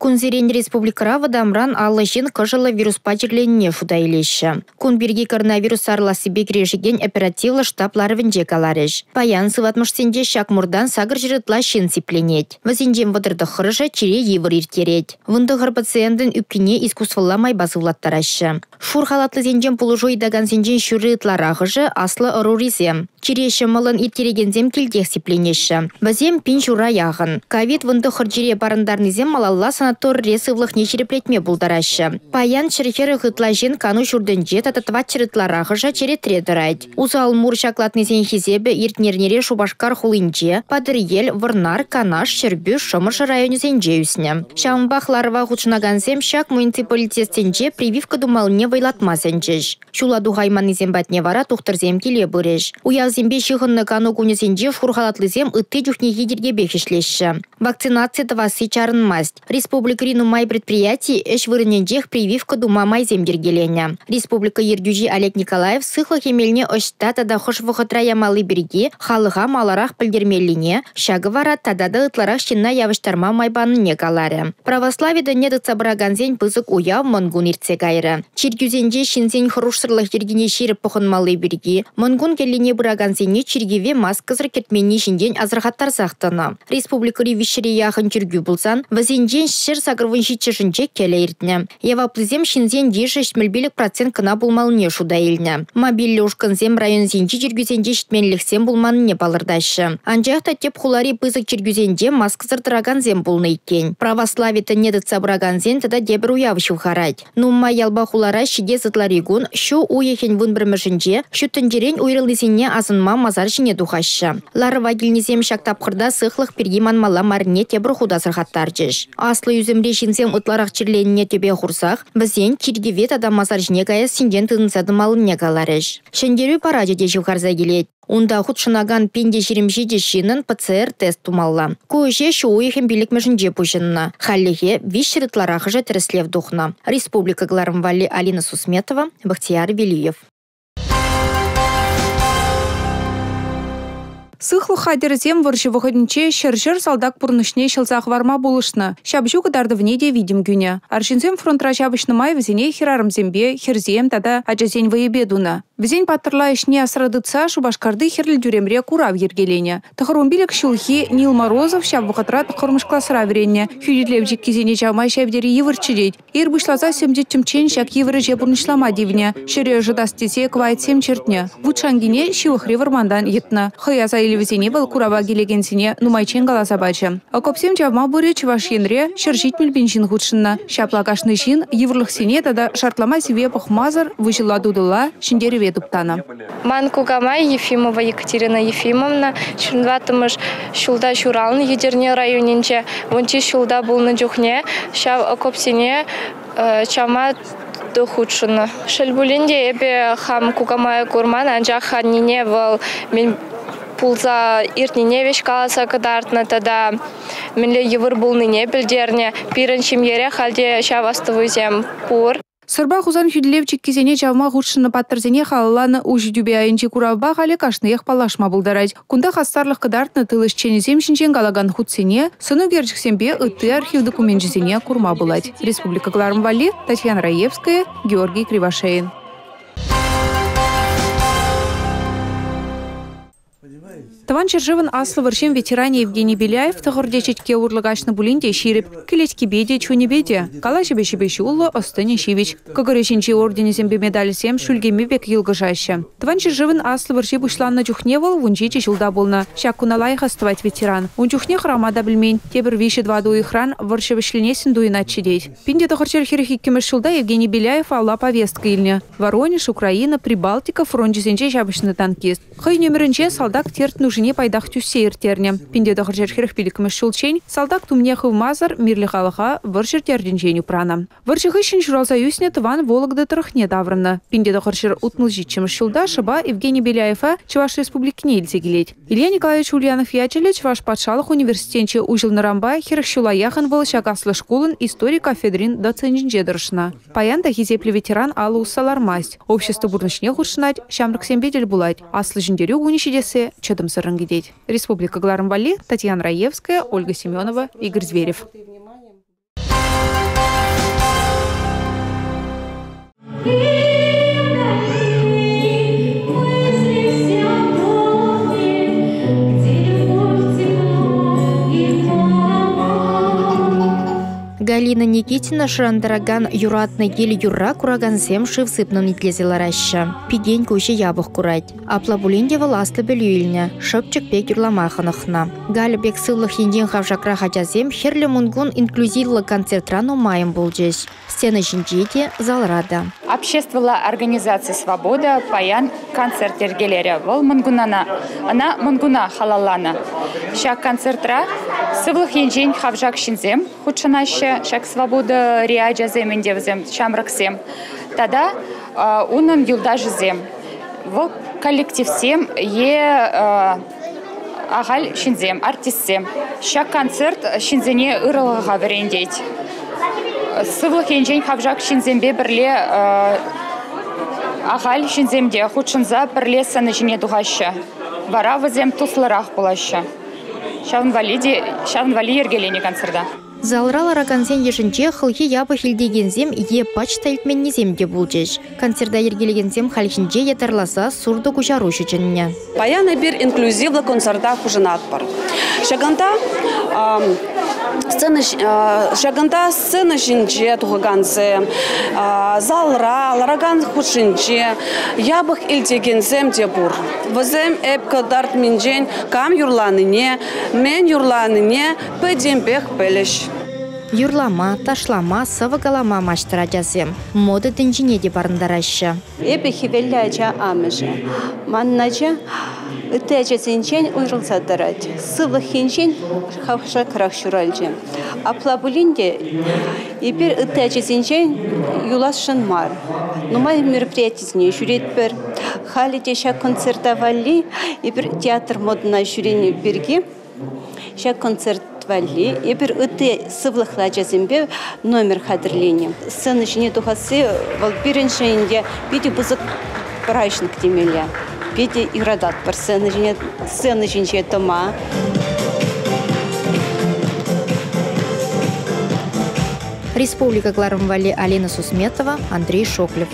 Кунзерен республикара вадамран аллышын кыжылы вирус пачерленне шуда илеші. Кун бірге коронавирус арласы бекрежеген оперативлы штаплары вінже каларыш. Паян сыватмыш сенде шак мурдан сагыр жырытла шын сипленет. Вазинжен вадырды хырыша чире евір иртерет. Вындығыр пациентін үпкіне искусствалламай басывлаттарашы. Шур халатлы зенжен пулужой даган сенжен шүрытларағыжы аслы ыруризем. Чиреші мылын иртергензем келдех сипленеші. Базем пин шура яғын. Ковид вынды хыржире барындарнызем малалла санатор ресывлық нечереплетме булдарашы. Паян чырхері ғытлажен кану шурденже тататват чырытларағыжа черетре дырайд. Узал мур шаклатнызен хизебе иртнернере шубашкар хулинче, падырел, вырнар, канаш, шербю, шымыш районезенже үсіне. Шамбахларва хучнаганзем шак муниципалитетсенже прививка думалне вайлатмасенчеш. Шула дугайманызем батне вара тухтырзем келе бұреш. Уязембе шығынны кану күнесенже фурхалатлызем ытты жүхне едерге бекішлеші. Вакцинация тавасы чарынмасть. Республика май предприятий эш вырыненжех прививка дума майзем. Республика Ергюжи Олег Николаев сыхлы хемелне ошта тада хош вғытра ямалы берге халыға маларах пілдермеліне, шағы вара тадада ытларах шинна явыштарма майбаныне калары. Православида не дыцабыраганзен пызык уяв монгун иртсе гайры. Чиргюзенже шинзен хрушсырлых ергене ширіп малы берге, монгун келіне бұраганзене чиргеве маскызыр кетмені шинден азырғаттар сақтыны. Республика вишіре яхын чиргю булсан, вазенжен шыр сагырвын житчішінче келе иртне. Ева плызем шинзен деші шмелбелік процент кына булмалыне шуда илне. Мобилі ушкынзем район зенчи чиргюзенже шитменліксем булманыне балырдашы. Анжақта теп хулари пызык чиргюзенде маскызыр зем булны иккен. Православие тенеді цабыраганзен тада дебір уявышу харать. Нумма ялба хулара шиде зытларигун, шу уехен вун бірмішінже, шу тіндерен уйрылызіне азынма мазар жіне духашы. Лары вагилнезем шактапқырда сықлық перги манмала марне тебір худа сырхаттар жеш. Аслы юземре шинсем ытларақ чирленіне тебе хурсақ, бізен чиргеве тада мазар жіне гая синден тынсады малыне каларыш. Шендеру пара жеде жуғарза келет. Унда худшынаган пенде жиремші шинын ПЦР тест тумалла. Көже шуыйхем билік мәжінже пұжынна. Халлеге виш шырытларағы тіріслев духна. Республика Глармвали Алина Сусметова, Бахтияр Велиев. Сыхлы хадерзем варшывыхынче шыр-шыр салдак пурнышне шылзақ варма болышны. Шабжу кадарды внеде видим гюня. Аршинзем фронтра шабышны май візіне хирарымзембе, хирзем тада аджазен выебедуна. Візен паттырла ішне асырадыца шубашкарды херлі дүремре курав ергелене. Тахарумбилек шулхи Нил Морозов шаб вақытра тахармыш классыра веренне. Хюдетлевжик кезене жамай евірчедет. Ир бұшлаза семдетчімчен шак евірі жебурнышлама дивне. Шыре жыдастесе квайт сем чертне. Вучангине шивахри вармандан етна. Хаяза телевизине был курава гелегенсине нумайчен галаса бачы. Окопсем чавма буре чуваш енре шыржит мельбеншин худшынна. Шапла кашны шин еврлых сине тада шартлама себе похмазар вышила дудула шиндереве туптана. Ман кугамай Ефимова Екатерина Ефимовна шундватымыш шулда шуралны едерне районинче вончи шулда булны жухне шав окопсине э, чама худшыны. Шельбулинде эбе хам кугамай курман анжа ханнине вал мен пулса иртнине веш каласа кыдартна тада менле йывыр булныне билдерне пирен чимьере халде шавастывызем пур Сырба хузан хүдлевчик кезене жавма хуршыны паттырзене халаланы ужидюбе айынчи куравба халі кашныех палашма булдарать. Кунда хастарлық кыдартны тылыш ченезем шинчен галаган худсене, сыну гержиксембе ыты архив документжизене курма булать. Республика Глармвали, Татьяна Раевская, Георгий Кривошеин. Таван чержывын аслы варшем ветеране Евгений Беляев тағырде четке урлыгашны булинде ширип, келетке беде, чуне беде, кала жебе шебеші улы остыне шивич. Кагарышинчи орденезем бе медалісем шүлгеме бек елгыжашы. Таван чержывын аслы варше бушланна чухне вол, вунчи чешулда болна. Шак куналай хастывать ветеран. Ун чухне храмада білмейн. Тебір виші два дуй хран варше вишленесін дуйна чидеть. Пинде тахарчер хирихиккемеш шулда Евгений Беляев алла повестка илне. Воронеж, Украина, Прибалтика, фронтжезенче жабышны танкист. Хай нөмірінче салдак терт нужен жіне пайдақ түссе ертерне. Пенде дұғыр жер херхпелікіміз шулчен, салдак тумне мазар мирлі қалыға вір жертерден женю прана. Вір жығы үшін жұралза юсне тыван Вологда тұрықне даврына. Пенде дұғыр жер ұтмыл житчіміз шулда шыба Евгений Беляева Чуваш республикіне елзе келет. Илья Николаевич Ульянов ячелі Чуваш патшалық университетче ужыл нарамба херхшула яхан был шагаслы школын историк кафедрин доценжинже дырышына. Паянда хизеплі ветеран алы уссалар масть. Общество бурнышне хуршынать, шамрық сенбедель булать. Аслы жіндері унишедесе чыдым Сарангидеть. Республика Гларамбали, Татьяна Раевская, Ольга Семенова, Игорь Зверев. Yeah. Никитина шырандараган юратны ел юра курагансем шывсыпнын итлезелараща. Пидень куши ябых курать. Апла булинде власты белюильня. Шыпчык пек юрламаханахна. Галебек сыллых хиндин хавжакра хачазем херлі мунгун инклюзивлы концертрану майым булжеш. Сцена жинжеде залрада. Обществовала организация «Свобода» паян концерт ергелері. Вол мунгунана. Ана мунгуна халалана. Ша концертра сывлых енжен хавжак шинзем худшанаще шак «Свобода» риа жаземен девзем шамраксем. Тада унын юлда жизем. Вол коллективсем е ағал шинзем, артистсем. Ша концерт шинзене ырылыға верендейді сывлық енжен хавжак шинзембе бірле ағал шинземде худшынза бірле саны жіне дұғашы. Вара візем туслырақ болашы. Шавын вали ергелені концерда. Залрал ракансен ешінче хылхи ябы хилдегензем е пачта илтменнезем де булчеш. Концерда ергелегензем хальхинче етарласа сурды кучару шучынне. Паяны бир инклюзивлы концерта хужынат бар. Шаганда сцена шаганда сцена шинче залра лараган хушинче ябых илтегензем де бур. Вазем эп кадарт минжен кам юрланыне, мен юрланыне пэдембех пелеш. Юрлама, ташлама, савыгалама маштыра жазем. Моды дінжіне де барындарашы. Эпі хивелляча амыжы. Маннача үтәчесінчен уйрылса дарать. Сывы хинчен хавша крах шуральче. Аплабулинде епер үтәчесінчен юлашын мар. Нумай мероприятисіне жүрет бір. Хали теша концертавали, епер театр модына жүрені бірге. Ша концерт валли эбир ыты сывлыхла жазымбе номер хадырление сцена жіне тухасы вал биринчи инде биди бузык праздник демеле биди ирадат бар. Сцена жіне сцена жинче тома. Республика Клармвали Алина Сусметова, Андрей Шоклев.